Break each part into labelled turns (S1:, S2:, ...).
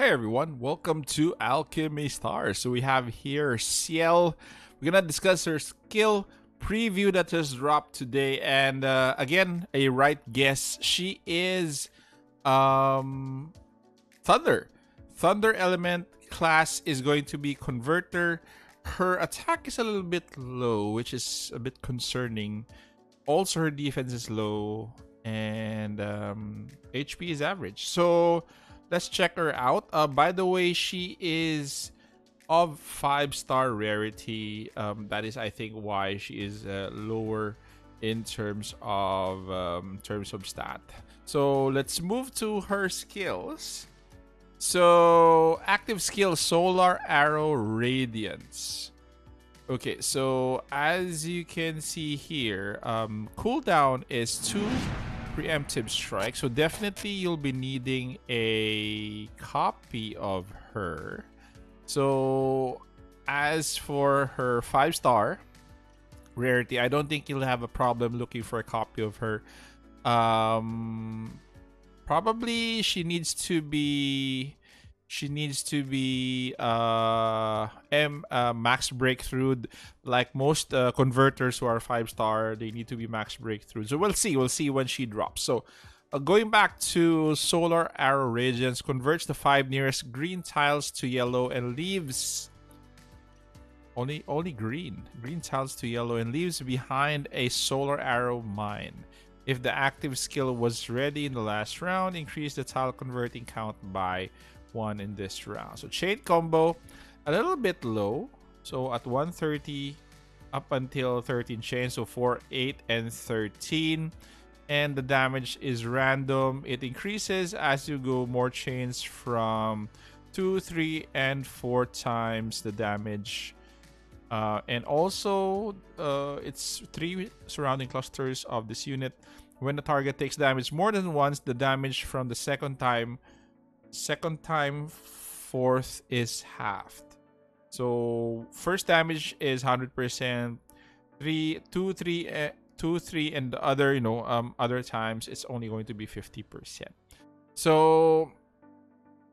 S1: Hey everyone, welcome to Alchemy Stars. So we have here Ciel. We're gonna discuss her skill preview that just dropped today, and uh, again, a right guess. She is um Thunder. Thunder element class is going to be Converter. Her attack is a little bit low, which is a bit concerning. Also, her defense is low, and um, HP is average. So let's check her out. Uh, by the way, she is of five star rarity. Um, that is, I think, why she is uh, lower in terms of um, terms of stat. So let's move to her skills. So active skill Solar Arrow Radiance. Okay, so as you can see here, um, cooldown is two preemptive strike. So definitely you'll be needing a copy of her. So as for her five star rarity, I don't think you'll have a problem looking for a copy of her. Um, probably she needs to be she needs to be uh m uh, max breakthrough. Like most uh, converters who are five star they need to be max breakthrough. So we'll see. We'll see when she drops. So uh, going back to solar arrow radiance converts the five nearest green tiles to yellow and leaves only only green green tiles to yellow and leaves behind a solar arrow mine if the active skill was ready in the last round increase the tile converting count by one in this round. So chain combo, a little bit low. So at 130 up until 13 chains, so 4, 8, and 13. And the damage is random. It increases as you go more chains from 2, 3, and 4 times the damage. Uh, and also, uh, it's 3 surrounding clusters of this unit. When the target takes damage more than once, the damage from the second time second time fourth is halved. So first damage is 100% three two three uh, two three and the other you know um other times it's only going to be 50% so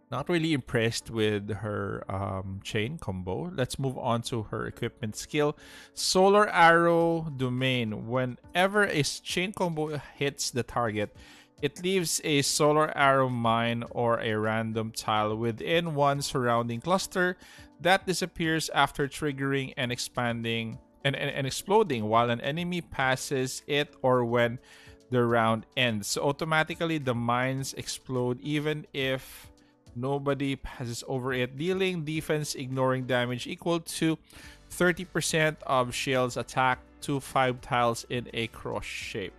S1: not really impressed with her um, chain combo. Let's move on to her equipment skill. Solar Arrow Domain. Whenever a chain combo hits the target, it leaves a solar arrow mine or a random tile within one surrounding cluster that disappears after triggering and expanding and, and, and exploding while an enemy passes it or when the round ends. So automatically the mines explode even if nobody passes over it, dealing defense ignoring damage equal to 30% of Ciel's attack to 5 tiles in a cross shape.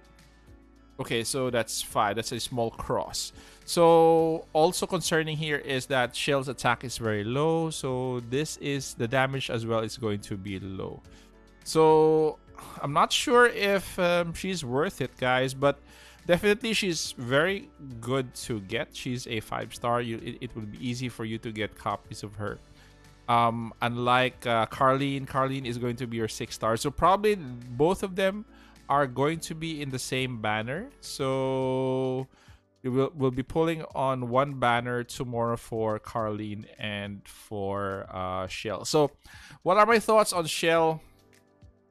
S1: Okay, so that's five. That's a small cross. So also concerning here is that Ciel's attack is very low. So this is the damage as well is going to be low. So I'm not sure if um, she's worth it, guys, but definitely she's very good to get. She's a five star. You, it, it would be easy for you to get copies of her. Um, unlike uh, Carlene, Carlene is going to be your six star. So probably both of them are going to be in the same banner. So we'll, we'll be pulling on one banner tomorrow for Carlene and for uh, Ciel. So, what are my thoughts on Ciel?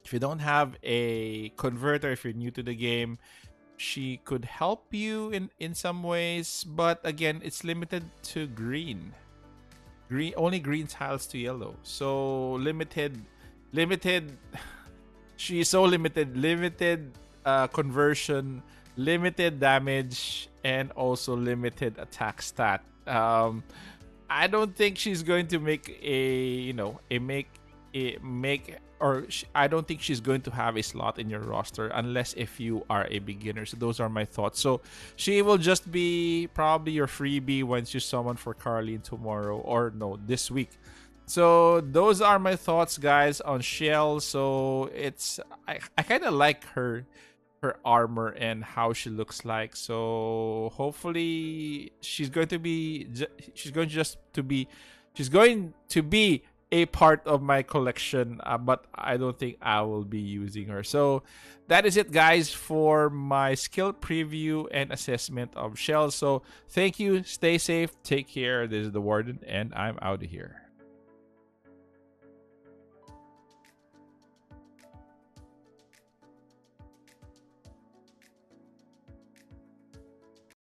S1: If you don't have a converter, if you're new to the game, she could help you in in some ways, but again, it's limited to green. Green only green tiles to yellow. So limited limited she is so limited limited uh, conversion limited damage and also limited attack stat um i don't think she's going to make a you know a make a make or I don't think she's going to have a slot in your roster unless if you are a beginner. So those are my thoughts. So she will just be probably your freebie once you summon for Carlene tomorrow or no this week. So those are my thoughts, guys, on Ciel. So it's I, I kind of like her her armor and how she looks like. So hopefully she's going to be she's going just to be she's going to be a part of my collection, uh, but I don't think I will be using her. So that is it, guys, for my skill preview and assessment of shells. So thank you, stay safe, take care. This is the Warden, and I'm out of here.